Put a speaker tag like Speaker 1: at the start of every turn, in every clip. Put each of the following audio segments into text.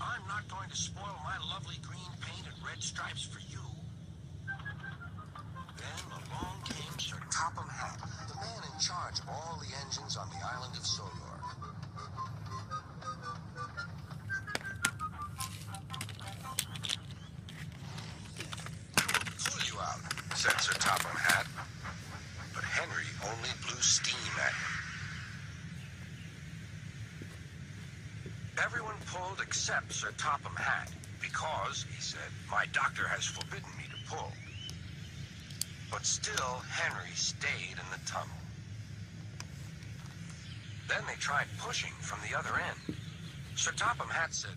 Speaker 1: I'm not going to spoil my lovely green paint and red stripes for you. Then along came Sir Topham Hatt, the man in charge of all the engines on the island of Sodor. you out, said Sir Topham Hatt. But Henry only blew steam. Accepts Sir Topham Hatt, because, he said, my doctor has forbidden me to pull. But still, Henry stayed in the tunnel. Then they tried pushing from the other end. Sir Topham Hatt said,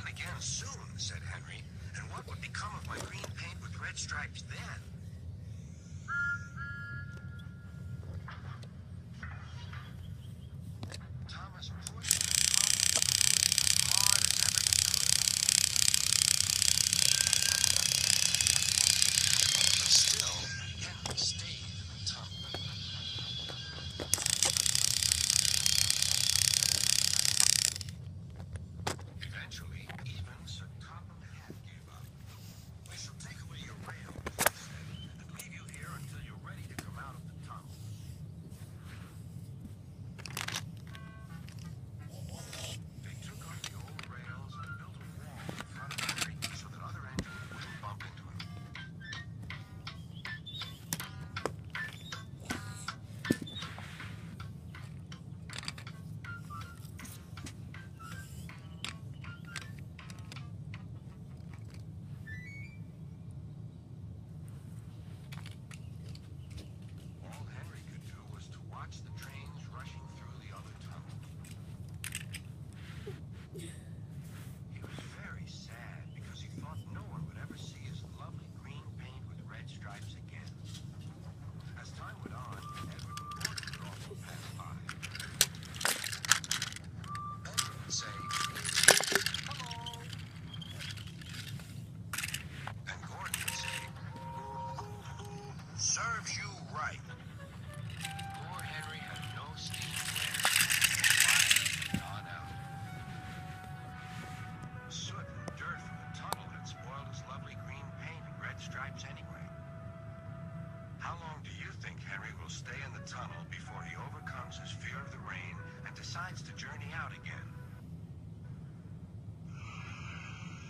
Speaker 1: decides to journey out again.